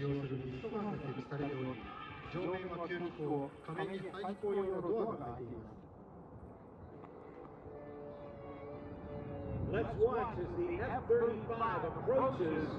使用するリフトが設置されており、上面は吸気口、壁に排気用のドアが開いています。Let's watch as the F-35 approaches